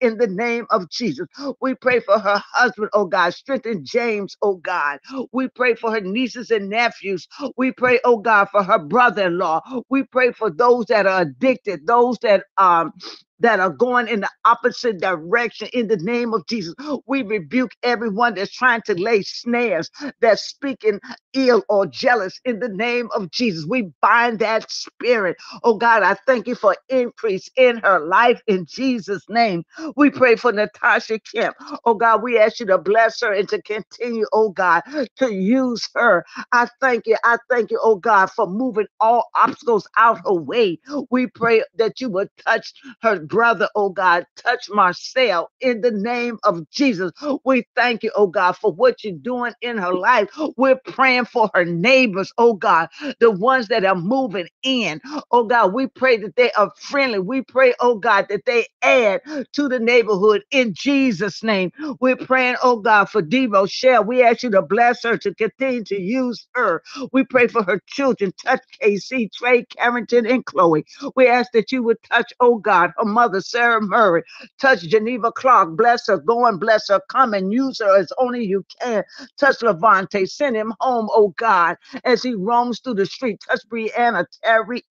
in the name of Jesus. We pray for her husband, oh God. Strengthen James, oh God. We pray for her nieces and nephews. We pray, oh God, for her brother-in-law. We pray for those that are addicted, those that um that are going in the opposite direction in the name of Jesus. We rebuke everyone that's trying to lay snares, that's speaking ill or jealous in the name of Jesus. We bind that spirit. Oh God, I thank you for increase in her life in Jesus' name. We pray for Natasha Kemp. Oh God, we ask you to bless her and to continue, oh God, to use her. I thank you. I thank you, oh God, for moving all obstacles out her way. We pray that you would touch her brother, oh God. Touch Marcel in the name of Jesus. We thank you, oh God, for what you're doing in her life. We're praying for her neighbors, oh God, the ones that are moving in. Oh God, we pray that they are friendly. We pray, oh God, that they add to the neighborhood in Jesus' name. We're praying, oh God, for Devo Shell. We ask you to bless her to continue to use her. We pray for her children. Touch KC, Trey, Carrington, and Chloe. We ask that you would touch, oh God, her mother, Sarah Murray. Touch Geneva Clark. Bless her, go and bless her. Come and use her as only you can. Touch Levante. Send him home, oh God, as he roams through the street. Touch Brianna, Terry,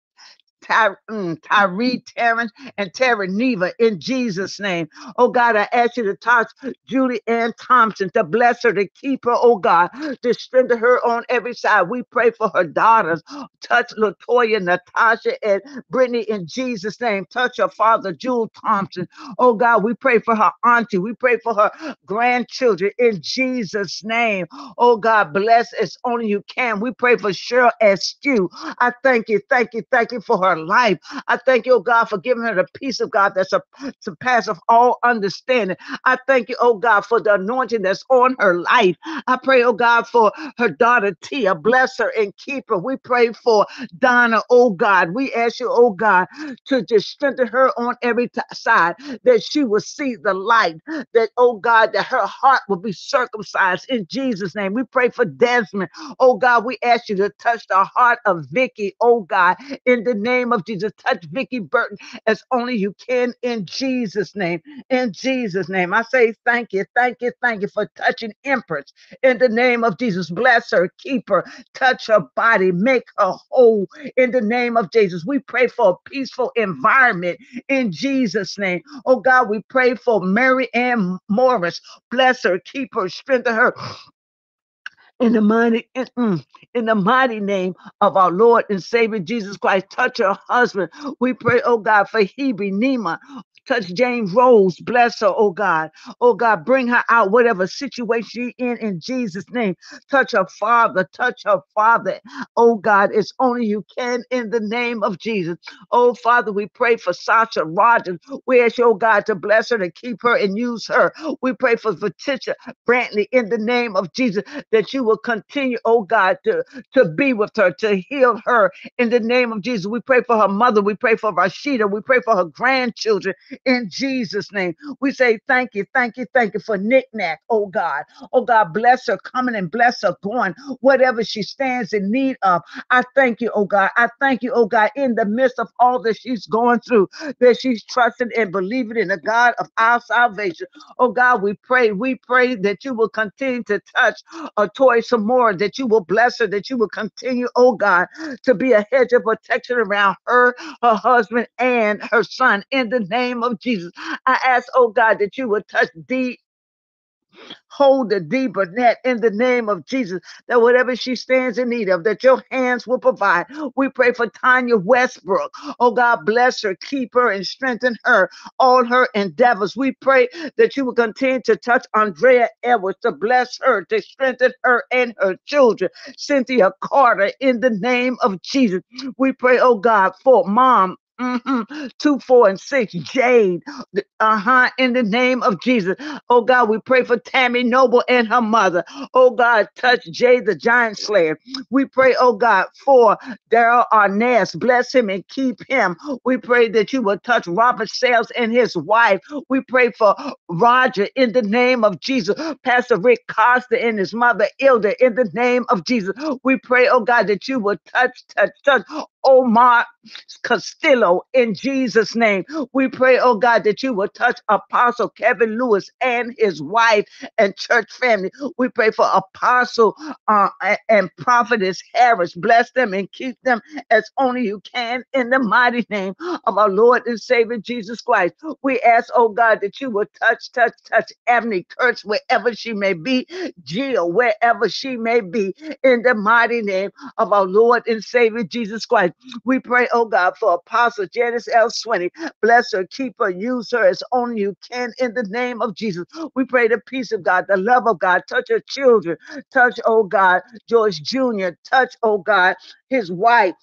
Ty, mm, Tyree Terrence and Terry Neva in Jesus' name. Oh God, I ask you to touch Julie Ann Thompson to bless her, to keep her, oh God, to strengthen her on every side. We pray for her daughters. Touch Latoya, Natasha, and Brittany in Jesus' name. Touch her father, Jewel Thompson. Oh God, we pray for her auntie. We pray for her grandchildren in Jesus' name. Oh God, bless as only you can. We pray for Cheryl Askew. I thank you, thank you, thank you for her her life. I thank you, oh God, for giving her the peace of God that surpasses all understanding. I thank you, oh God, for the anointing that's on her life. I pray, oh God, for her daughter Tia. Bless her and keep her. We pray for Donna, oh God. We ask you, oh God, to just strengthen her on every t- side, that she will see the light, that, oh God, that her heart will be circumcised in Jesus' name. We pray for Desmond. Oh God, we ask you to touch the heart of Vicky, oh God, in the name of Jesus. Touch Vicky Burton as only you can in Jesus' name. In Jesus' name. I say thank you, thank you, thank you for touching Empress in the name of Jesus. Bless her, keep her, touch her body, make her whole in the name of Jesus. We pray for a peaceful environment in Jesus' name. Oh God, we pray for Mary Ann Morris. Bless her, keep her, strengthen her in the mighty in, mm, in the mighty name of our Lord and Savior Jesus Christ. Touch her husband. We pray, oh God, for Hebe Nima. Touch James Rose. Bless her, oh God. Oh God, bring her out, whatever situation she in, in Jesus' name. Touch her father. Touch her father. Oh God, it's only you can in the name of Jesus. Oh Father, we pray for Sasha Rogers. We ask you, oh God, to bless her, to keep her and use her. We pray for Letitia Brantley in the name of Jesus that you will continue, oh God, to, to be with her, to heal her in the name of Jesus. We pray for her mother. We pray for Rashida. We pray for her grandchildren in Jesus' name. We say thank you, thank you, thank you for Nick Nack, oh God. Oh God, bless her coming and bless her going, whatever she stands in need of. I thank you, oh God. I thank you, oh God, in the midst of all that she's going through, that she's trusting and believing in the God of our salvation. Oh God, we pray, we pray that you will continue to touch a toy some more, that you will bless her, that you will continue, oh God, to be a hedge of protection around her, her husband, and her son in the name of Jesus. I ask, oh God, that you would touch deep hold the deeper net in the name of Jesus, that whatever she stands in need of, that your hands will provide. We pray for Tanya Westbrook. Oh God, bless her, keep her, and strengthen her, all her endeavors. We pray that you will continue to touch Andrea Edwards, to bless her, to strengthen her and her children. Cynthia Carter, in the name of Jesus. We pray, oh God, for mom Mm-hmm. Two, four, and six. Jade. Uh huh. In the name of Jesus. Oh God, we pray for Tammy Noble and her mother. Oh God, touch Jade the giant slayer. We pray, oh God, for Daryl Arnaz. Bless him and keep him. We pray that you will touch Robert Sales and his wife. We pray for Roger in the name of Jesus. Pastor Rick Costa and his mother, Ilda, in the name of Jesus. We pray, oh God, that you will touch, touch, touch Omar Castillo in Jesus' name. We pray, oh God, that you will touch Apostle Kevin Lewis and his wife and church family. We pray for Apostle uh, and Prophetess Harris. Bless them and keep them as only you can in the mighty name of our Lord and Savior Jesus Christ. We ask, oh God, that you will touch, touch, touch Ebony Kurtz wherever she may be, Jill, wherever she may be, in the mighty name of our Lord and Savior Jesus Christ. We pray, oh God, for Apostle Janice L. Swinney. Bless her, keep her, use her as only you can in the name of Jesus. We pray the peace of God, the love of God, touch her children, touch, oh God, George Jr., touch, oh God, his wife,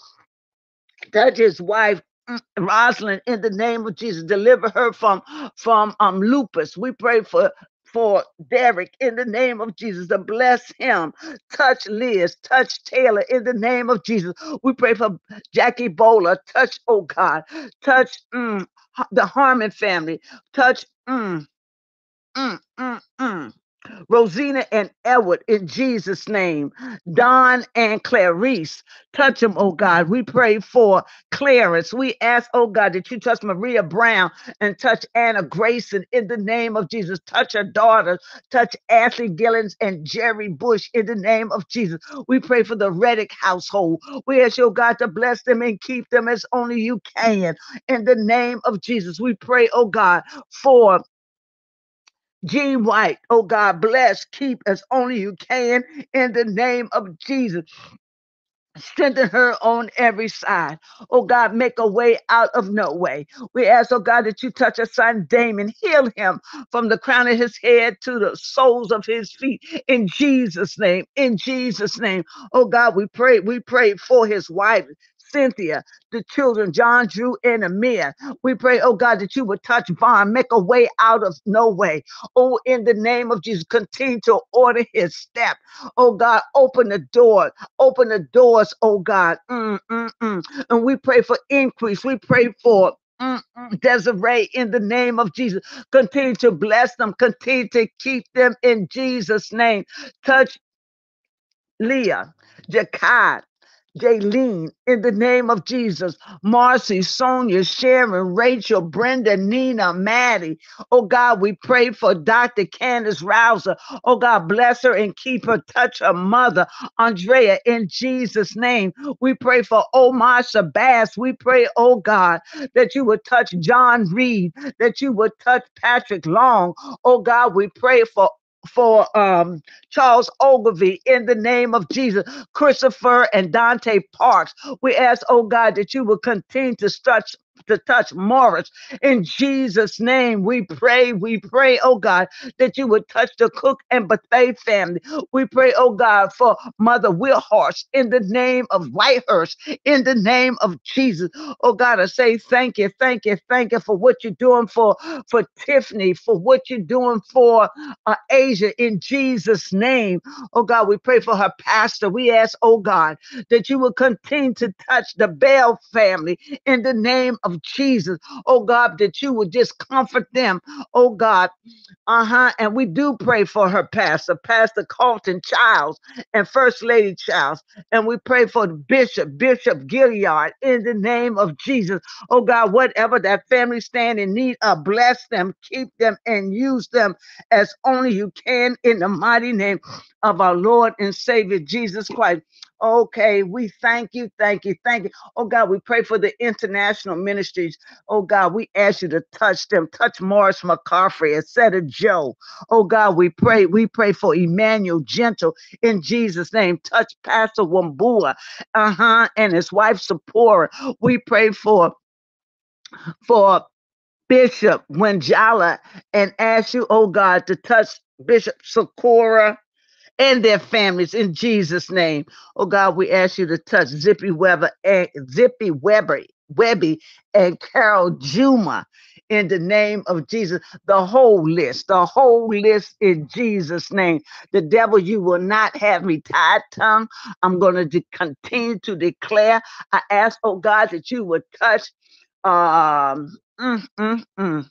touch his wife, mm, Rosalind, in the name of Jesus, deliver her from from um lupus. We pray for for Derek in the name of Jesus to bless him. Touch Liz, touch Taylor in the name of Jesus. We pray for Jackie Bowler. Touch, oh God, touch mm, the Harmon family. Touch. Mm, mm, mm, mm. Rosina and Edward in Jesus' name. Don and Clarice, touch them, oh God. We pray for Clarence. We ask, oh God, that you touch Maria Brown and touch Anna Grayson in the name of Jesus. Touch her daughters, touch Ashley Gillens and Jerry Bush in the name of Jesus. We pray for the Reddick household. We ask, oh God, to bless them and keep them as only you can. In the name of Jesus, we pray, oh God, for Jean White, oh God, bless, keep as only you can in the name of Jesus. Strengthen her on every side. Oh God, make a way out of no way. We ask, oh God, that you touch our son Damon, heal him from the crown of his head to the soles of his feet. In Jesus' name, in Jesus' name. Oh God, we pray, we pray for his wife, Cynthia, the children, John, Drew, and Amir. We pray, oh God, that you would touch Vaughn, make a way out of no way. Oh, in the name of Jesus, continue to order his step. Oh God, open the door, open the doors, oh God. Mm, mm, mm. And we pray for increase. We pray for Mm, mm, Desiree, in the name of Jesus, continue to bless them, continue to keep them in Jesus' name. Touch Leah, Jakad, Jaylene, in the name of Jesus, Marcy, Sonia, Sharon, Rachel, Brenda, Nina, Maddie. Oh God, we pray for Dr. Candace Rouser. Oh God, bless her and keep her, touch her mother, Andrea, in Jesus' name. We pray for Omar Shabazz. We pray, oh God, that you would touch John Reed, that you would touch Patrick Long. Oh God, we pray for for um, Charles Ogilvie in the name of Jesus, Christopher and Dante Parks. We ask, oh God, that you will continue to stretch to touch Morris. In Jesus' name, we pray, we pray, oh God, that you would touch the Cook and Bethay family. We pray, oh God, for Mother Wilhorse in the name of Whitehurst, in the name of Jesus. Oh God, I say thank you, thank you, thank you for what you're doing for, for Tiffany, for what you're doing for uh, Asia in Jesus' name. Oh God, we pray for her pastor. We ask, oh God, that you will continue to touch the Bell family in the name of Jesus. Oh God, that you would just comfort them. Oh God. Uh-huh. And we do pray for her pastor, Pastor Carlton Childs and First Lady Childs. And we pray for the Bishop, Bishop Gilliard, in the name of Jesus. Oh God, whatever that family stand in need of, bless them, keep them, and use them as only you can in the mighty name of our Lord and Savior Jesus Christ. Okay, we thank you, thank you, thank you. Oh God, we pray for the international ministries. Oh God, we ask you to touch them, touch Morris McCaffrey, etc. Joe. Oh God, we pray, we pray for Emmanuel Gentle in Jesus' name. Touch Pastor Wambua, uh-huh, and his wife Sapora. We pray for for Bishop Wenjala and ask you, oh God, to touch Bishop Sakura and their families in Jesus' name. Oh God, we ask you to touch Zippy Weber and Zippy Weber, Webby and Carol Juma in the name of Jesus. The whole list, the whole list in Jesus' name. The devil, you will not have me tied tongue. I'm going to de- continue to declare. I ask, oh God, that you would touch um mm, mm, mm.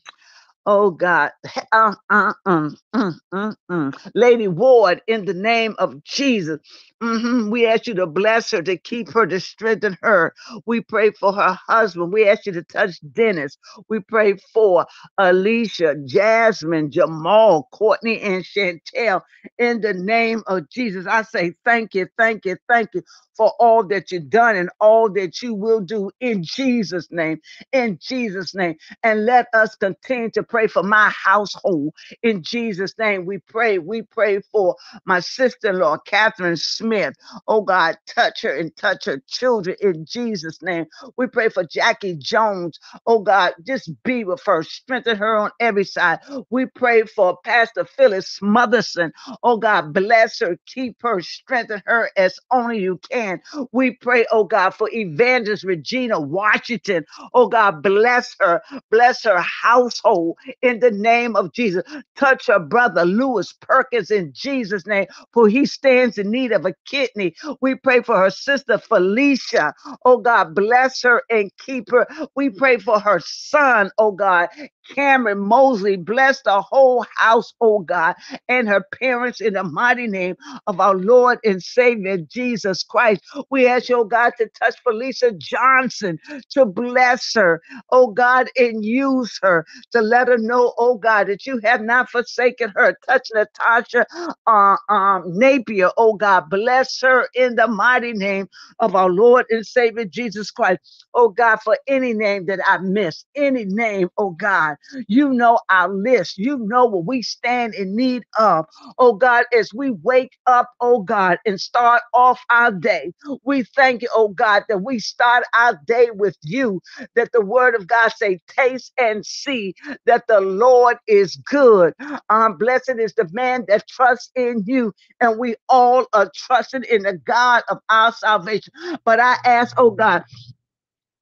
Oh God, uh, uh, uh, uh, uh, uh. Lady Ward, in the name of Jesus, hmm we ask you to bless her, to keep her, to strengthen her. We pray for her husband. We ask you to touch Dennis. We pray for Alicia, Jasmine, Jamal, Courtney, and Chantel. In the name of Jesus, I say thank you, thank you, thank you for all that you've done and all that you will do in Jesus' name. In Jesus' name. And let us continue to pray for my household. In Jesus' name, we pray. We pray for my sister in law, Catherine Smith. Oh God, touch her and touch her children in Jesus' name. We pray for Jackie Jones. Oh God, just be with her, strengthen her on every side. We pray for Pastor Phyllis Smotherson. Oh God, bless her, keep her, strengthen her as only you can. We pray, oh God, for Evangelist Regina Washington. Oh God, bless her, bless her household in the name of Jesus. Touch her brother Lewis Perkins in Jesus' name, for he stands in need of a kidney. We pray for her sister Felicia. Oh God, bless her and keep her. We pray for her son, oh God, Cameron Mosley. Bless the whole house, oh God, and her parents in the mighty name of our Lord and Savior Jesus Christ. We ask you, oh God, to touch Felicia Johnson, to bless her, oh God, and use her to let her know, oh God, that you have not forsaken her. Touch Natasha uh, um, Napier, oh God, bless her in the mighty name of our Lord and Savior Jesus Christ. Oh God, for any name that I missed, any name, oh God, you know our list. You know what we stand in need of. Oh God, as we wake up, oh God, and start off our day, we thank you, oh God, that we start our day with you, that the word of God say, taste and see that the Lord is good. Um, blessed is the man that trusts in you, and we all are trusting trusting in the God of our salvation. But I ask, oh God,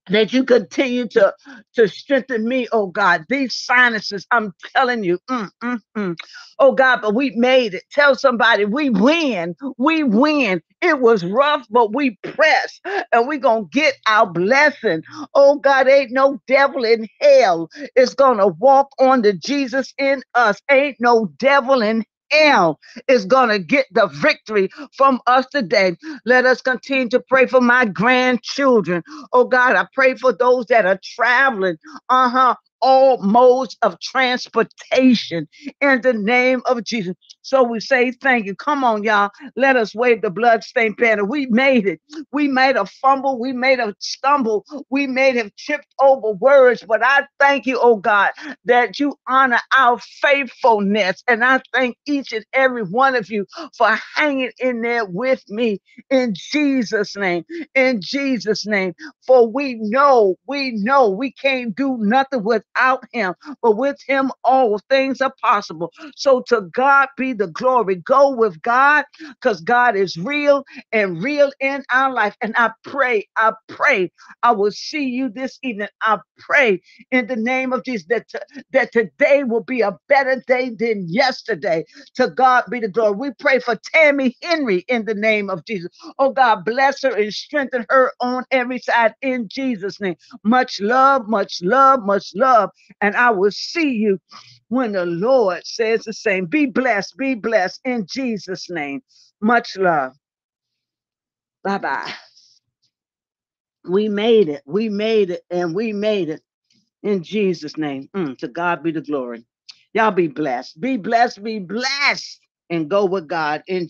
that you continue to to strengthen me, oh God. These sinuses, I'm telling you, mm, mm, mm. oh God, but we made it. Tell somebody we win, we win. It was rough, but we press, and we gonna get our blessing. Oh God, ain't no devil in hell is gonna walk on the Jesus in us. Ain't no devil in hell is going to get the victory from us today. Let us continue to pray for my grandchildren. Oh God, I pray for those that are traveling. Uh huh all modes of transportation in the name of Jesus. So we say thank you. Come on, y'all. Let us wave the bloodstained banner. We made it. We made a fumble. We made a stumble. We made have tripped over words. But I thank you, oh God, that you honor our faithfulness. And I thank each and every one of you for hanging in there with me in Jesus' name. In Jesus' name. For we know, we know we can't do nothing without him, but with him all things are possible. So to God be the glory. Go with God because God is real and real in our life. And I pray, I pray I will see you this evening. I pray in the name of Jesus that, that today will be a better day than yesterday. To God be the glory. We pray for Tammy Henry in the name of Jesus. Oh God, bless her and strengthen her on every side in Jesus' name. Much love, much love, much love. And I will see you when the Lord says the same. Be blessed, be blessed in Jesus' name. Much love. Bye bye. We made it. We made it. And we made it in Jesus' name. Mm, to God be the glory. Y'all be blessed. Be blessed. Be blessed. And go with God in